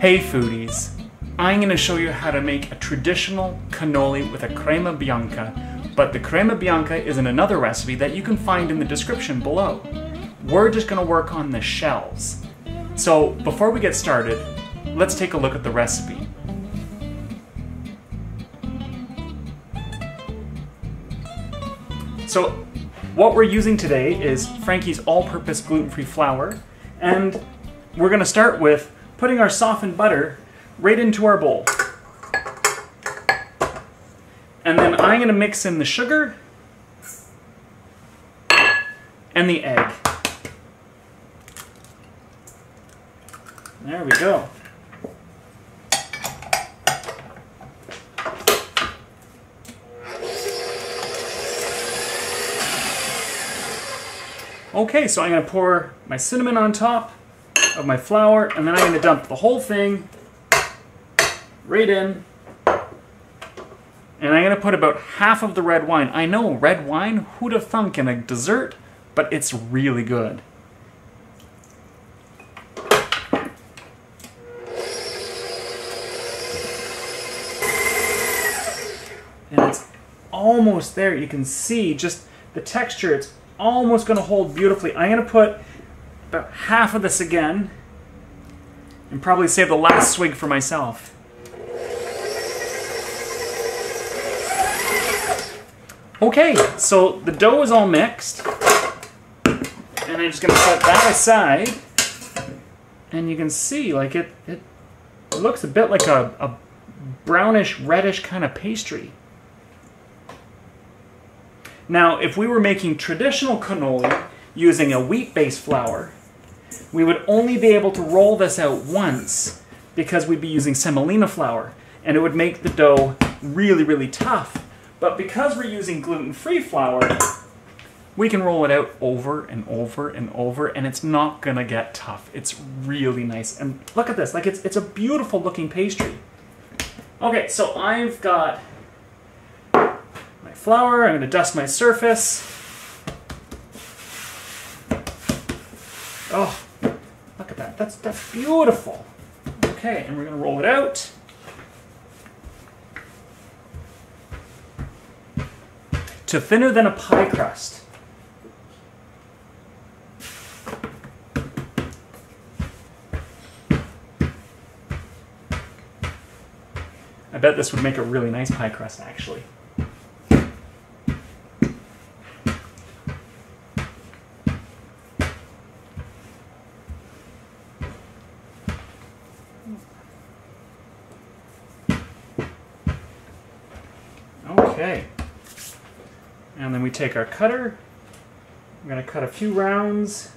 Hey foodies! I'm going to show you how to make a traditional cannoli with a crema bianca, but the crema bianca is in another recipe that you can find in the description below. We're just going to work on the shells. So before we get started, let's take a look at the recipe. So what we're using today is Frankie's all-purpose gluten-free flour, and we're going to start with putting our softened butter right into our bowl. And then I'm going to mix in the sugar and the egg. There we go. Okay, so I'm going to pour my cinnamon on top of my flour, and then I'm going to dump the whole thing right in. And I'm going to put about half of the red wine. I know, red wine, who'd have thunk in a dessert, but it's really good. And it's almost there. You can see just the texture. It's almost going to hold beautifully. I'm going to put about half of this again and probably save the last swig for myself. Okay, so the dough is all mixed. And I'm just to set that aside. And you can see, like, it, it, it looks a bit like a, a brownish, reddish kind of pastry. Now, if we were making traditional cannoli using a wheat-based flour, we would only be able to roll this out once because we'd be using semolina flour, and it would make the dough really, really tough. But because we're using gluten-free flour, we can roll it out over and over and over, and it's not gonna get tough. It's really nice. And look at this, like it's, it's a beautiful looking pastry. Okay, so I've got my flour, I'm to dust my surface. Oh, look at that. That's, that's beautiful. Okay, and we're going to roll it out. To thinner than a pie crust. I bet this would make a really nice pie crust, actually. Okay. And then we take our cutter. I'm going to cut a few rounds.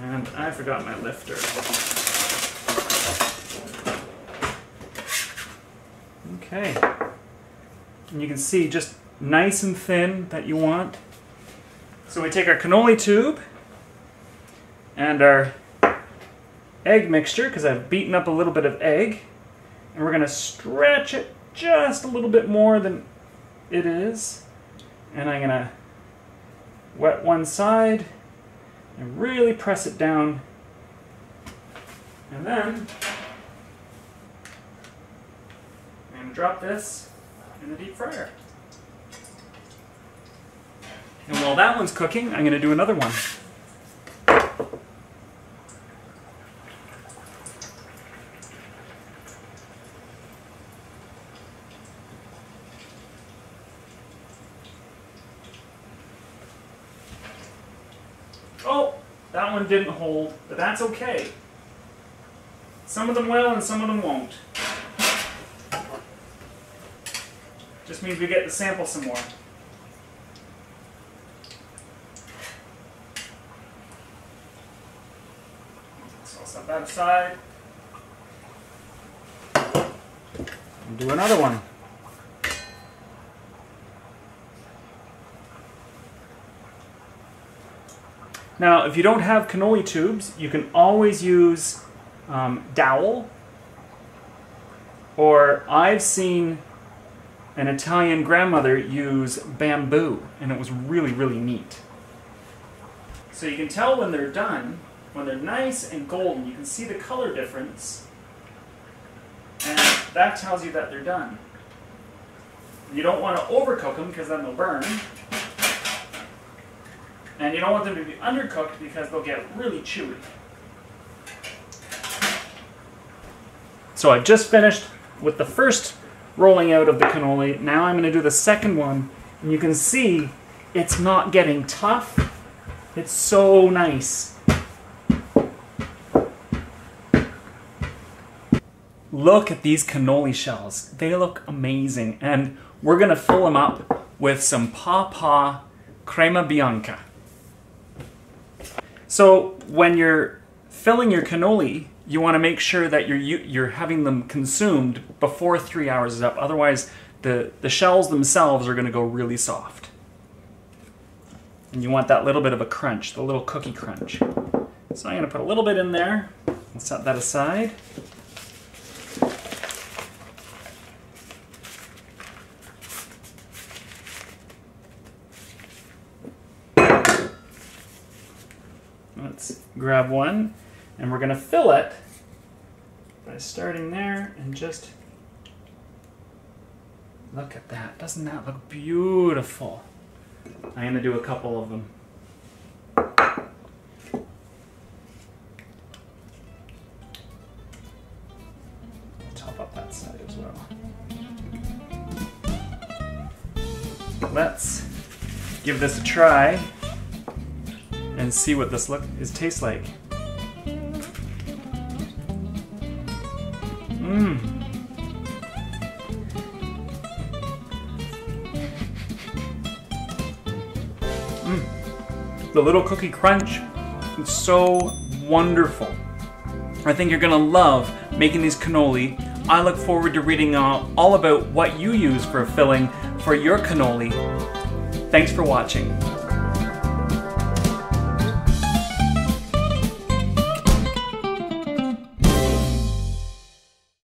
And I forgot my lifter. Okay. And you can see just nice and thin that you want. So we take our cannoli tube and our egg mixture, because I've beaten up a little bit of egg, and we're going to stretch it just a little bit more than it is. And I'm going to wet one side and really press it down. And then I'm going to drop this in the deep fryer. And while that one's cooking, I'm going to do another one. Oh, that one didn't hold, but that's okay. Some of them will and some of them won't. Just means we get to sample some more. So I'll set that aside. And do another one. Now, if you don't have cannoli tubes, you can always use um, dowel, or I've seen an Italian grandmother use bamboo, and it was really, really neat. So you can tell when they're done, when they're nice and golden, you can see the color difference, and that tells you that they're done. You don't want to overcook them because then they'll burn. And you don't want them to be undercooked because they'll get really chewy. So I've just finished with the first rolling out of the cannoli. Now I'm going to do the second one. And you can see it's not getting tough. It's so nice. Look at these cannoli shells. They look amazing. And we're going to fill them up with some Paw crema bianca. So when you're filling your cannoli, you want to make sure that you're you're having them consumed before three hours is up. Otherwise, the, the shells themselves are going to go really soft. And you want that little bit of a crunch, the little cookie crunch. So I'm going to put a little bit in there and set that aside. Let's grab one and we're going to fill it by starting there and just look at that. Doesn't that look beautiful? I'm going to do a couple of them. Top up that side as well. Let's give this a try and see what this look is tastes like. The little cookie crunch. It's so wonderful. I think you're gonna love making these cannoli. I look forward to reading uh, all about what you use for filling for your cannoli. Thanks for watching.